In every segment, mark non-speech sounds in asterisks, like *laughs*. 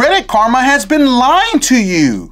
Credit Karma has been lying to you.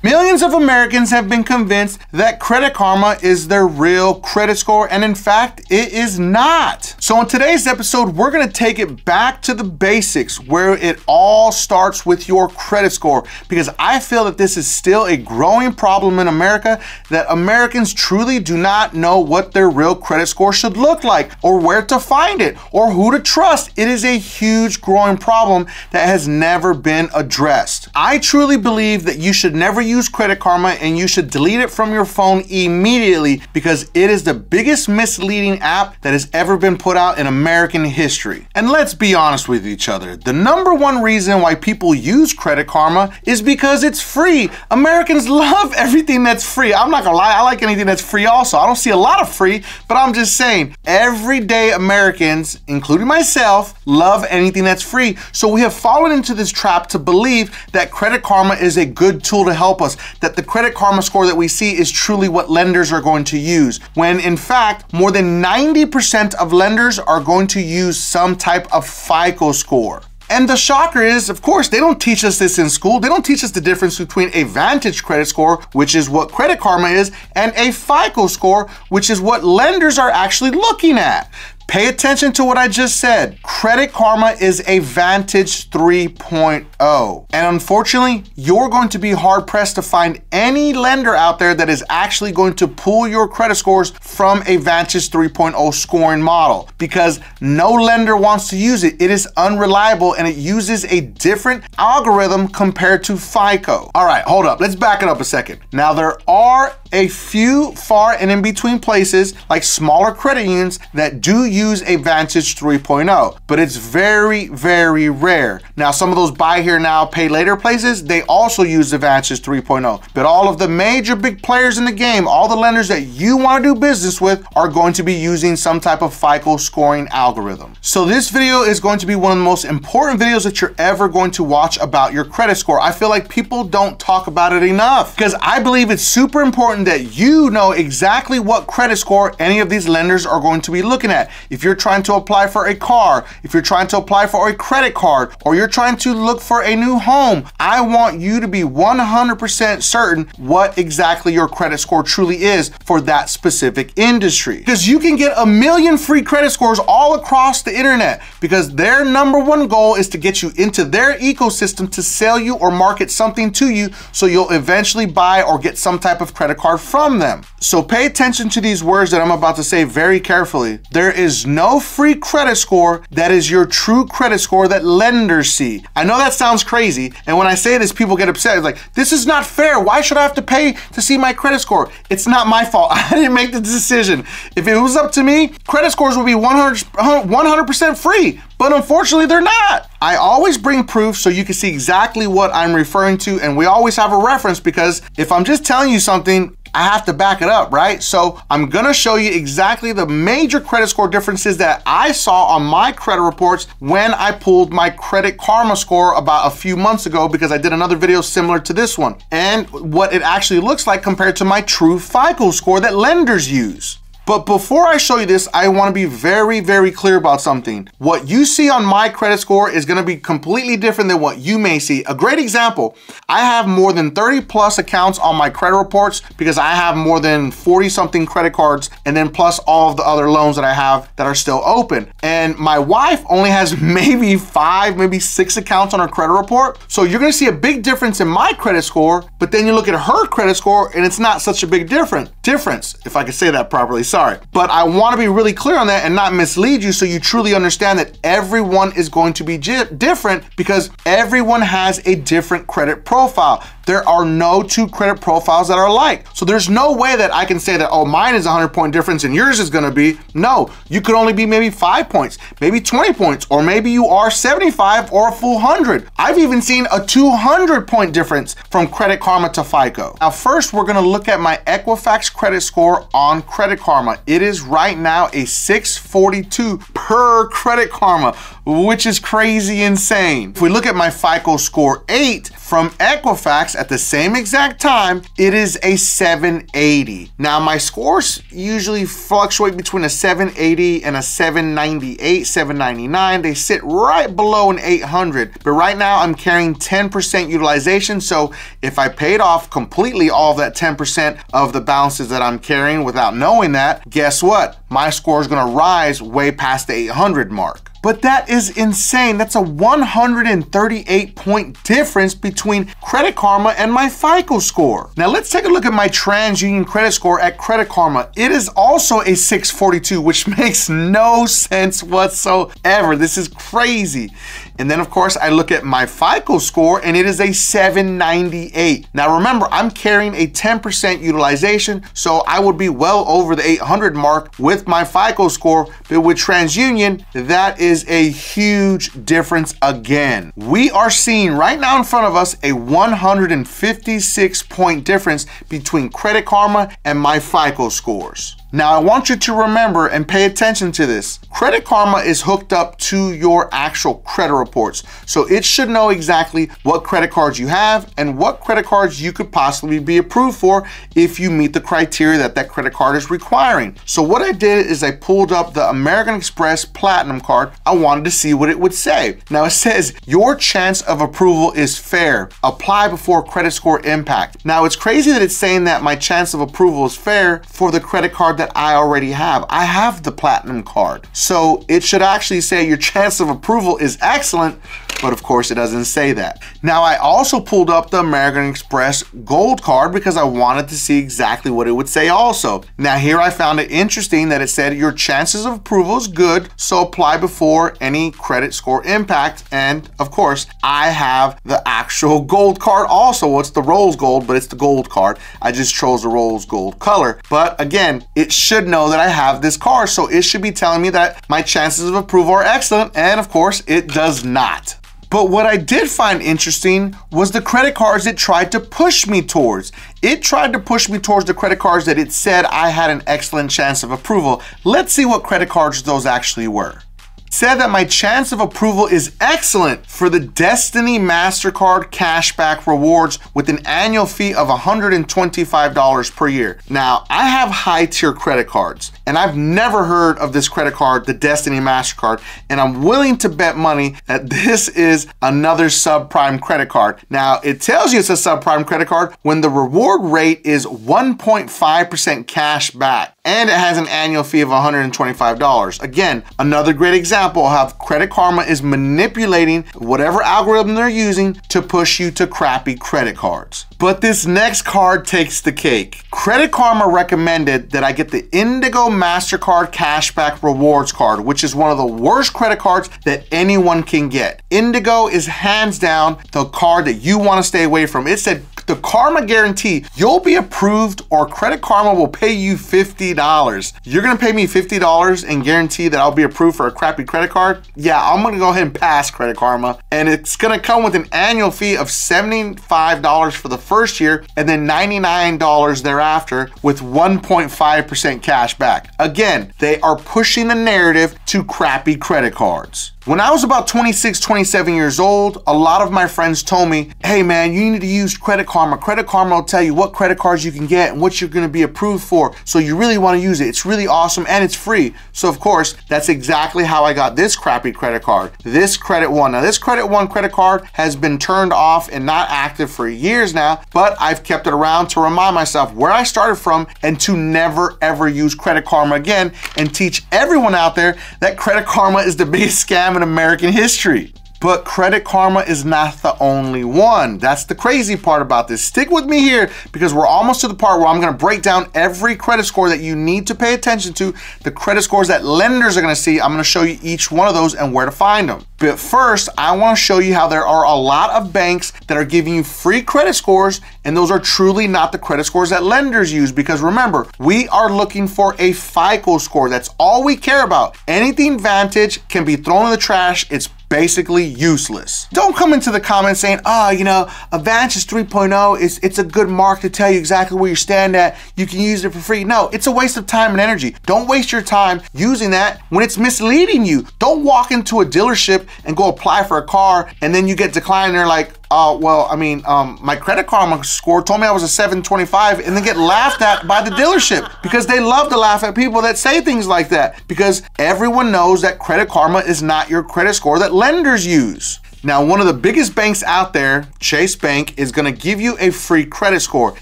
Millions of Americans have been convinced that Credit Karma is their real credit score, and in fact, it is not. So, in today's episode, we're gonna take it back to the basics where it all starts with your credit score because I feel that this is still a growing problem in America that Americans truly do not know what their real credit score should look like or where to find it or who to trust. It is a huge growing problem that has never been addressed. I truly believe that you should never use Credit Karma and you should delete it from your phone immediately because it is the biggest misleading app that has ever been put out in American history. And let's be honest with each other. The number one reason why people use Credit Karma is because it's free. Americans *laughs* love everything that's free. I'm not gonna lie, I like anything that's free also. I don't see a lot of free, but I'm just saying, everyday Americans, including myself, love anything that's free. So we have fallen into this trap to believe that Credit Karma is a good tool to help us, that the Credit Karma score that we see is truly what lenders are going to use, when in fact, more than 90% of lenders are going to use some type of FICO score. And the shocker is, of course, they don't teach us this in school. They don't teach us the difference between a Vantage credit score, which is what Credit Karma is, and a FICO score, which is what lenders are actually looking at. Pay attention to what I just said. Credit Karma is a Vantage 3.0. And unfortunately, you're going to be hard pressed to find any lender out there that is actually going to pull your credit scores from a Vantage 3.0 scoring model because no lender wants to use it. It is unreliable and it uses a different algorithm compared to FICO. All right, hold up. Let's back it up a second. Now, there are a few far and in between places like smaller credit unions that do a Vantage 3.0, but it's very, very rare. Now, some of those buy here now, pay later places, they also use the Vantage 3.0, but all of the major big players in the game, all the lenders that you want to do business with are going to be using some type of FICO scoring algorithm. So this video is going to be one of the most important videos that you're ever going to watch about your credit score. I feel like people don't talk about it enough because I believe it's super important that you know exactly what credit score any of these lenders are going to be looking at. If you're trying to apply for a car, if you're trying to apply for a credit card, or you're trying to look for a new home, I want you to be 100% certain what exactly your credit score truly is for that specific industry. Because you can get a million free credit scores all across the internet because their number one goal is to get you into their ecosystem to sell you or market something to you so you'll eventually buy or get some type of credit card from them. So pay attention to these words that I'm about to say very carefully. There is no free credit score that is your true credit score that lenders see. I know that sounds crazy, and when I say this, people get upset. It's like, this is not fair. Why should I have to pay to see my credit score? It's not my fault. *laughs* I didn't make the decision. If it was up to me, credit scores would be 100, 100% free, but unfortunately, they're not. I always bring proof so you can see exactly what I'm referring to, and we always have a reference because if I'm just telling you something, I have to back it up, right? So I'm gonna show you exactly the major credit score differences that I saw on my credit reports when I pulled my Credit Karma score about a few months ago because I did another video similar to this one and what it actually looks like compared to my true FICO score that lenders use. But before I show you this, I wanna be very, very clear about something. What you see on my credit score is gonna be completely different than what you may see. A great example, I have more than 30 plus accounts on my credit reports because I have more than 40 something credit cards and then plus all of the other loans that I have that are still open. And my wife only has *laughs* maybe five, maybe six accounts on her credit report. So you're gonna see a big difference in my credit score, but then you look at her credit score and it's not such a big difference, difference if I could say that properly. Sorry sorry. But I want to be really clear on that and not mislead you so you truly understand that everyone is going to be different because everyone has a different credit profile. There are no two credit profiles that are alike. So there's no way that I can say that, oh, mine is a 100 point difference and yours is gonna be. No, you could only be maybe five points, maybe 20 points, or maybe you are 75 or a full 100. I've even seen a 200 point difference from Credit Karma to FICO. Now, first, we're gonna look at my Equifax credit score on Credit Karma. It is right now a 642 per Credit Karma. Which is crazy insane. If we look at my FICO score 8 from Equifax at the same exact time, it is a 780. Now my scores usually fluctuate between a 780 and a 798, 799. They sit right below an 800. But right now I'm carrying 10% utilization. So if I paid off completely all of that 10% of the balances that I'm carrying without knowing that, guess what? My score is gonna rise way past the 800 mark. But that is insane. That's a 138 point difference between Credit Karma and my FICO score. Now let's take a look at my TransUnion credit score at Credit Karma. It is also a 642, which *laughs* makes no sense whatsoever. This is crazy. And then of course I look at my FICO score and it is a 798. Now remember, I'm carrying a 10% utilization, so I would be well over the 800 mark with my FICO score, but with TransUnion, that is a huge difference again. We are seeing right now in front of us a 156 point difference between Credit Karma and my FICO scores. Now, I want you to remember and pay attention to this. Credit Karma is hooked up to your actual credit reports. So it should know exactly what credit cards you have and what credit cards you could possibly be approved for if you meet the criteria that that credit card is requiring. So what I did is I pulled up the American Express Platinum card. I wanted to see what it would say. Now it *laughs* says your chance of approval is fair. Apply before credit score impact. Now it's crazy that it's saying that my chance of approval is fair for the credit card that I already have. I have the platinum card. So it should actually say your chance of approval is excellent, but of course it doesn't say that. Now I also pulled up the American Express gold card because I wanted to see exactly what it would say also. Now here I found it interesting that it said your chances of approval is good, so apply before any credit score impact. And of course, I have the actual gold card also. Well, it's the rose gold, but it's the gold card. I just chose the rose gold color. But again, it it should know that I have this car. So it should be telling me that my chances of approval are excellent. And of course, it does not. But what I did find interesting was the credit cards it tried to push me towards. It tried to push me towards the credit cards that it said I had an excellent chance of approval. Let's see what credit cards those actually were said that my chance of approval is excellent for the Destiny MasterCard cashback rewards with an annual fee of $125 per year. Now, I have high tier credit cards and I've never heard of this credit card, the Destiny MasterCard, and I'm willing to bet money that this is another subprime credit card. Now, it tells you it's a subprime credit card when the reward rate is 1.5% cash back and it has an annual fee of $125. Again, another great example of how Credit Karma is manipulating whatever algorithm they're using to push you to crappy credit cards. But this next card takes the cake. Credit Karma recommended that I get the Indigo MasterCard Cashback Rewards card, which is one of the worst credit cards that anyone can get. Indigo is hands down the card that you want to stay away from. It said the Karma guarantee, you'll be approved or Credit Karma will pay you $50. You're gonna pay me $50 and guarantee that I'll be approved for a crappy credit card? Yeah, I'm gonna go ahead and pass Credit Karma. And it's gonna come with an annual fee of $75 for the first year and then $99 thereafter with 1.5% cash back. Again, they are pushing the narrative to crappy credit cards. When I was about 26, 27 years old, a lot of my friends told me, hey man, you need to use Credit Karma. Credit Karma will tell you what credit cards you can get and what you're gonna be approved for. So you really wanna use it. It's really awesome and it's free. So of course, that's exactly how I got this crappy credit card, this Credit One. Now this Credit One credit card has been turned off and not active for years now, but I've kept it around to remind myself where I started from and to never ever use Credit Karma again and teach everyone out there that Credit Karma is the biggest scam in American history. But Credit Karma is not the only one. That's the crazy part about this. Stick with me here because we're almost to the part where I'm gonna break down every credit score that you need to pay attention to, the credit scores that lenders are gonna see. I'm gonna show you each one of those and where to find them. But first, I wanna show you how there are a lot of banks that are giving you free credit scores and those are truly not the credit scores that lenders use because remember, we are looking for a FICO score. That's all we care about. Anything Vantage can be thrown in the trash. It's basically useless. Don't come into the comments saying, oh, you know, Advantage 3.0 is it's a good mark to tell you exactly where you stand at. You can use it for free. No, it's a waste of time and energy. Don't waste your time using that when it's misleading you. Don't walk into a dealership and go apply for a car and then you get declined and they're like, uh, well, I mean, um, my credit karma score told me I was a 725 and then get laughed at by the dealership because they love to laugh at people that say things like that because everyone knows that credit karma is not your credit score that lenders use. Now, one of the biggest banks out there, Chase Bank, is gonna give you a free credit score.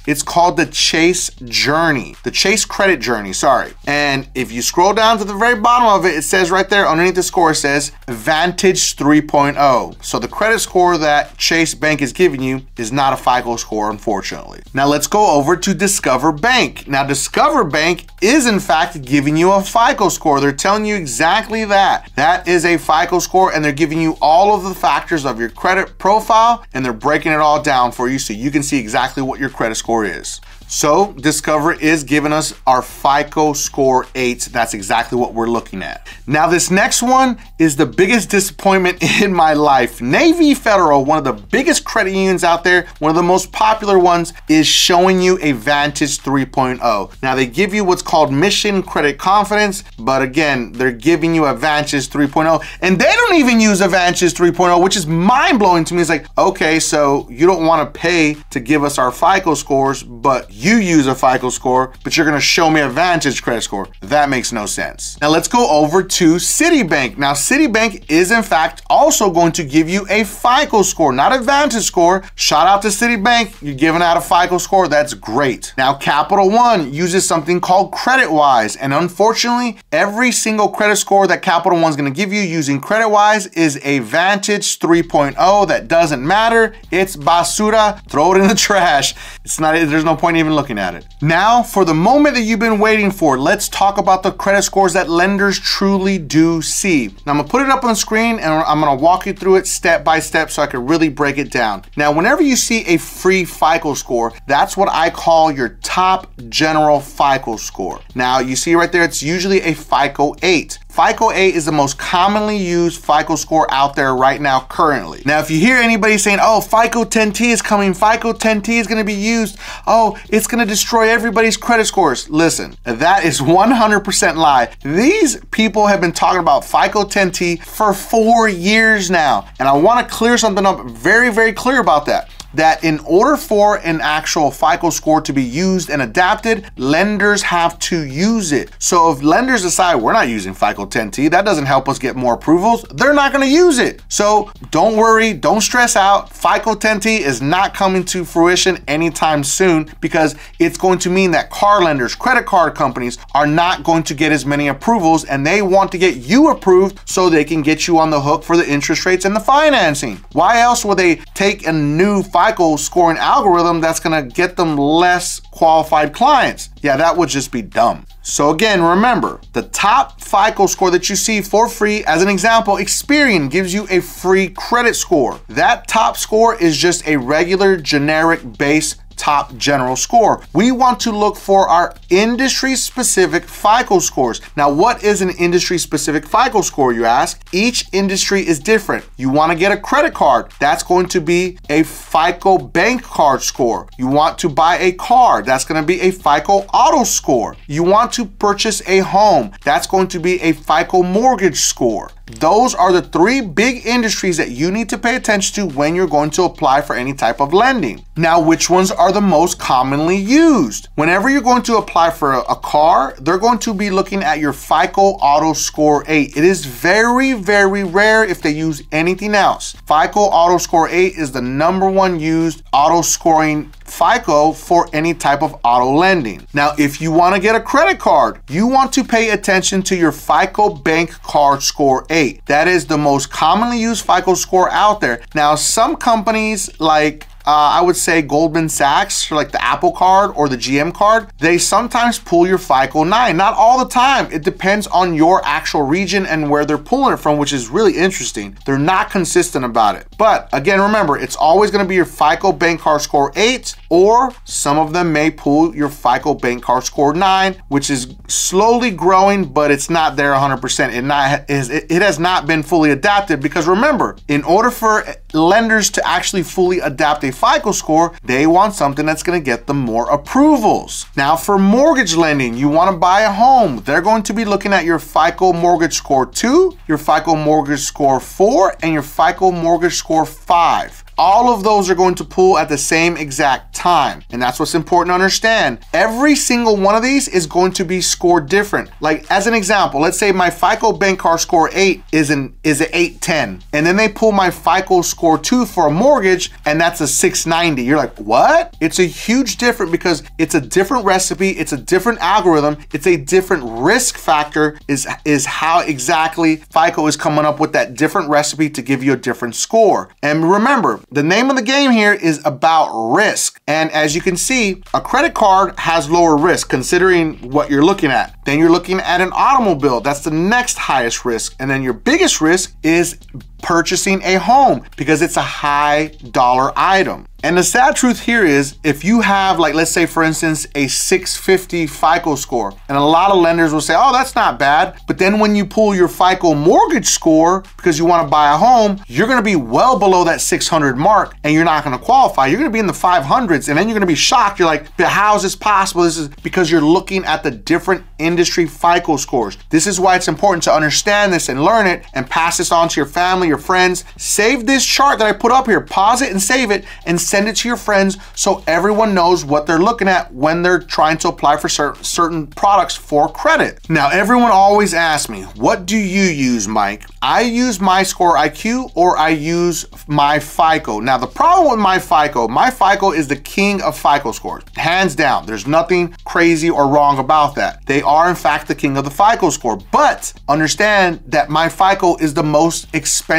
It's called the Chase Journey, the Chase Credit Journey, sorry. And if you scroll down to the very bottom of it, it says right there underneath the score, says Vantage 3.0. So the credit score that Chase Bank is giving you is not a FICO score, unfortunately. Now let's go over to Discover Bank. Now, Discover Bank is in fact giving you a FICO score. They're telling you exactly that. That is a FICO score, and they're giving you all of the factors factors of your credit profile and they're breaking it all down for you so you can see exactly what your credit score is. So Discover is giving us our FICO score 8. That's exactly what we're looking at. Now this next one is the biggest disappointment *laughs* in my life. Navy Federal, one of the biggest credit unions out there, one of the most popular ones, is showing you a Vantage 3.0. Now they give you what's called Mission Credit Confidence, but again, they're giving you a Vantage 3.0 and they don't even use a Vantage 3.0, which is mind blowing to me. It's like, okay, so you don't want to pay to give us our FICO scores, but you use a FICO score, but you're gonna show me a Vantage credit score. That makes no sense. Now let's go over to Citibank. Now Citibank is in fact also going to give you a FICO score, not a Vantage score. Shout out to Citibank, you're giving out a FICO score, that's great. Now Capital One uses something called CreditWise, and unfortunately, every single credit score that Capital One's gonna give you using CreditWise is a Vantage 3.0 that doesn't matter. It's basura, throw it in the *laughs* trash. It's not, there's no point even even looking at it. Now, for the moment that you've been waiting for, let's talk about the credit scores that lenders truly do see. Now, I'm gonna put it up on the screen and I'm gonna walk you through it step by step so I can really break it down. Now, whenever you see a free FICO score, that's what I call your top general FICO score. Now, you see right there, it's usually a FICO 8. FICO 8 is the most commonly used FICO score out there right now currently. Now, if you hear anybody saying, oh, FICO 10T is coming, FICO 10T is gonna be used, oh, it's gonna destroy everybody's credit scores. Listen, that is 100% lie. These people have been talking about FICO 10T for four years now. And I wanna clear something up very, very clear about that that in order for an actual FICO score to be used and adapted, lenders have to use it. So if lenders decide we're not using FICO 10T, that doesn't help us get more approvals, they're not gonna use it. So don't worry, don't stress out. FICO 10T is not coming to fruition anytime soon because it's going to mean that car lenders, credit card companies are not going to get as many approvals and they want to get you approved so they can get you on the hook for the interest rates and the financing. Why else would they take a new FICO FICO scoring algorithm that's gonna get them less qualified clients. Yeah, that would just be dumb. So again, remember, the top FICO score that you see for free, as an example, Experian gives you a free credit score. That top score is just a regular generic base top general score. We want to look for our industry specific FICO scores. Now, what is an industry specific FICO score, you ask? Each industry is different. You want to get a credit card, that's going to be a FICO bank card score. You want to buy a car, that's going to be a FICO auto score. You want to purchase a home, that's going to be a FICO mortgage score. Those are the three big industries that you need to pay attention to when you're going to apply for any type of lending. Now, which ones are the most commonly used? Whenever you're going to apply for a, car, they're going to be looking at your FICO Auto Score 8. It is very, very rare if they use anything else. FICO Auto Score 8 is the number one used auto scoring FICO for any type of auto lending. Now, if you want to get a credit card, you want to pay attention to your FICO Bank Card Score 8. That is the most commonly used FICO score out there. Now, some companies like uh, I would say Goldman Sachs, or like the Apple card or the GM card, they sometimes pull your FICO 9. Not all the time. It depends on your actual region and where they're pulling it from, which is really interesting. They're not consistent about it. But again, remember, it's always going to be your FICO bank card score 8, or some of them may pull your FICO bank card score 9, which is slowly growing, but it's not there 100%. It, not, it has not been fully adapted because remember, in order for lenders to actually fully adapt a FICO score, they want something that's going to get them more approvals. Now, for mortgage lending, you want to buy a home, they're going to be looking at your FICO mortgage score 2, your FICO mortgage score 4, and your FICO mortgage score 5 all of those are going to pull at the same exact time. And that's what's important to understand. Every single one of these is going to be scored different. Like as an example, let's say my FICO bank card score 8 is an is an 810. And then they pull my FICO score 2 for a mortgage and that's a 690. You're like, "What?" It's a huge difference because it's a different recipe, it's a different algorithm, it's a different risk factor is is how exactly FICO is coming up with that different recipe to give you a different score. And remember, the name of the game here is about risk. And as you can see, a credit card has lower risk considering what you're looking at. Then you're looking at an automobile. That's the next highest risk. And then your biggest risk is purchasing a home because it's a high dollar item. And the sad truth here is if you have like let's say for instance a 650 FICO score and a lot of lenders will say oh that's not bad but then when you pull your FICO mortgage score because you want to buy a home you're going to be well below that 600 mark and you're not going to qualify. You're going to be in the 500s and then you're going to be shocked. You're like how is this possible? This is because you're looking at the different industry FICO scores. This is why it's important to understand this and learn it and pass this on to your family your friends save this chart that I put up here pause it and save it and send it to your friends so everyone knows what they're looking at when they're trying to apply for certain products for credit. Now, everyone always asks me, what do you use, Mike? I use MyScoreIQ or I use myFICO. Now, the problem with myFICO, my FICO is the king of FICO scores, hands down. There's nothing crazy or wrong about that. They are, in fact, the king of the FICO score. But understand that myFICO is the most expensive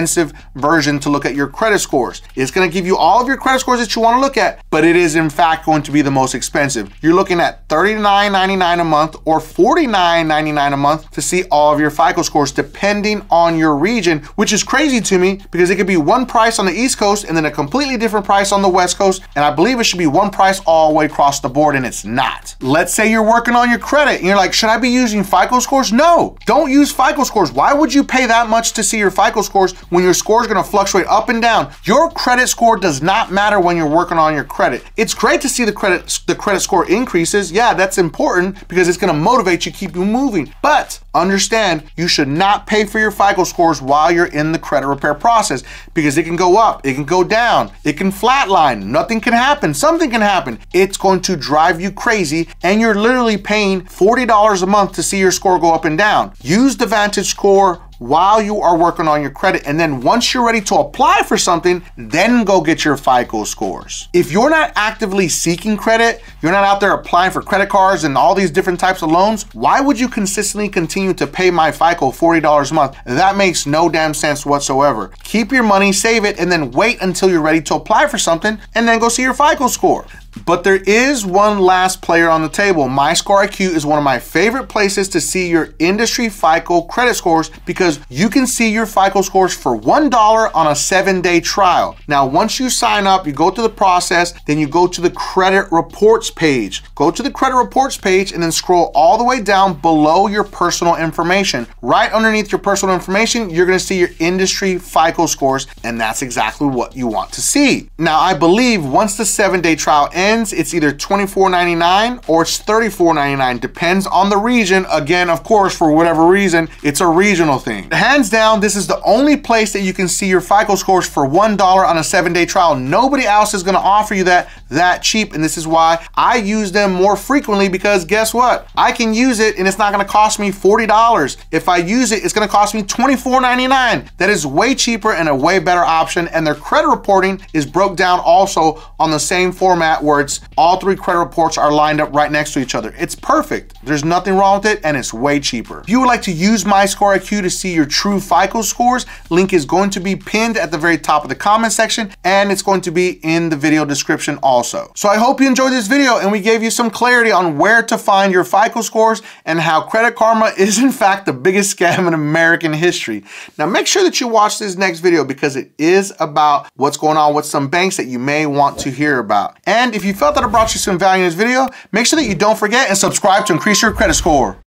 version to look at your credit scores. It's going to give you all of your credit scores that you want to look at, but it is in fact going to be the most expensive. You're looking at $39.99 a month or $49.99 a month to see all of your FICO scores depending on your region, which is crazy to me because it could be one price on the East Coast and then a completely different price on the West Coast. And I believe it should be one price all the way across the board and it's not. Let's say you're working on your credit and you're like, should I be using FICO scores? No, don't use FICO scores. Why would you pay that much to see your FICO scores when your score is going to fluctuate up and down? Your credit score does not matter when you're working on your credit. It's great to see the credit the credit score increases. Yeah, that's important because it's going to motivate you, keep you moving. But understand you should not pay for your FICO scores while you're in the credit repair process because it can go up, it can go down, it can flatline, nothing can happen, something can happen. It's going to drive you crazy and you're literally paying $40 a month to see your score go up and down. Use the Vantage Score while you are working on your credit. And then once you're ready to apply for something, then go get your FICO scores. If you're not actively seeking credit, you're not out there applying for credit cards and all these different types of loans, why would you consistently continue to pay myFICO $40 a month? That makes no damn sense whatsoever. Keep your money, save it, and then wait until you're ready to apply for something and then go see your FICO score. But there is one last player on the table. MyScoreIQ is one of my favorite places to see your industry FICO credit scores because you can see your FICO scores for $1 on a seven day trial. Now, once you sign up, you go through the process, then you go to the credit reports page. Go to the credit reports page and then scroll all the way down below your personal information. Right underneath your personal information, you're gonna see your industry FICO scores, and that's exactly what you want to see. Now, I believe once the seven day trial ends, it's either $24.99 or it's $34.99. Depends on the region. Again, of course, for whatever reason, it's a regional thing. Hands down, this is the only place that you can see your FICO scores for $1 on a seven day trial. Nobody else is gonna offer you that that cheap. And this is why I use them more frequently because guess what? I can use it and it's not gonna cost me $40. If I use it, it's gonna cost me $24.99. That is way cheaper and a way better option. And their credit reporting is broke down also on the same format where reports, all three credit reports are lined up right next to each other. It's perfect. There's nothing wrong with it and it's way cheaper. If you would like to use MyScoreIQ to see your true FICO scores, link is going to be pinned at the very top of the comment section and it's going to be in the video description also. So I hope you enjoyed this video and we gave you some clarity on where to find your FICO scores and how Credit Karma *laughs* is in fact the biggest scam in American history. Now make sure that you watch this next video because it is about what's going on with some banks that you may want to hear about. And if you felt that I brought you some value in this video, make sure that you don't forget and subscribe to increase your credit score.